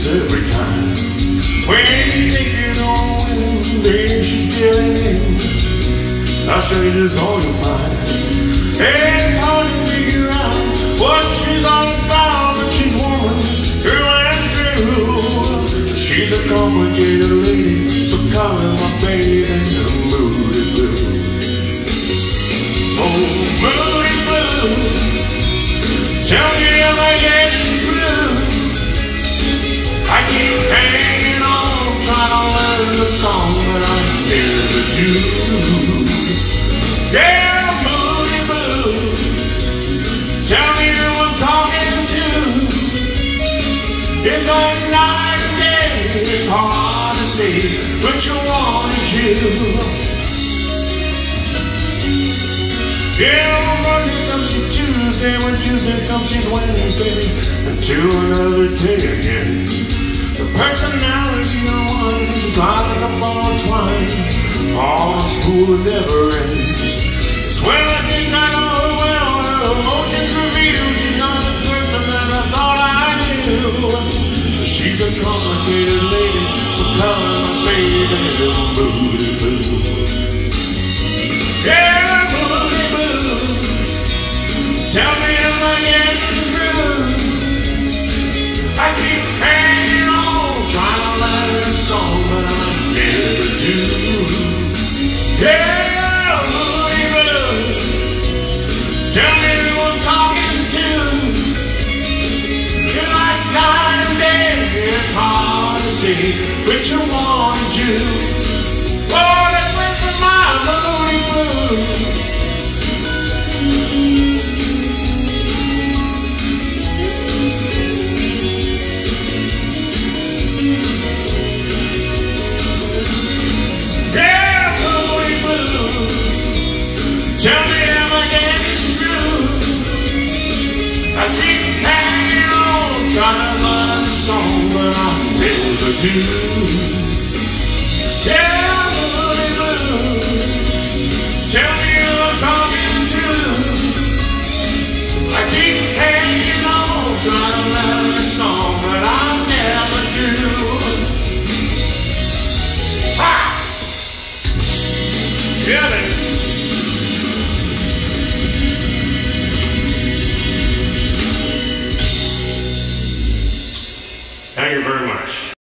lose every time. When you take it on, him, there she's killing him. Now she is all you find. It's hard to figure out what she's all about, but she's woman girl, and true. She's a complicated lady, so call her my baby and moody blue. Oh, moody blue, tell me am I getting through? I keep hanging on, trying to learn the song, but I never do. Yeah, moody blue. Tell me who I'm talking to. It's like night and day. It's hard to see which one is you. Yeah, Monday comes Tuesday. When Tuesday comes she's Wednesday. Until another day again. Personality one is like a ball of twine. All the school never ends. It's when I think I know her emotions reveal she's not the person that I thought I knew. She's a complicated lady, so my baby booty boo. Yeah, Yeah. Tell me who I'm talking to. You're like night and day, it's hard to see which one you. Oh, Tell me how much I. I keep hanging on, trying to learn the song, but I'm do. Yeah, I'm blue. Tell me I'm talking to. I keep hanging on, trying to learn the song, but I never do. Ha! Yeah,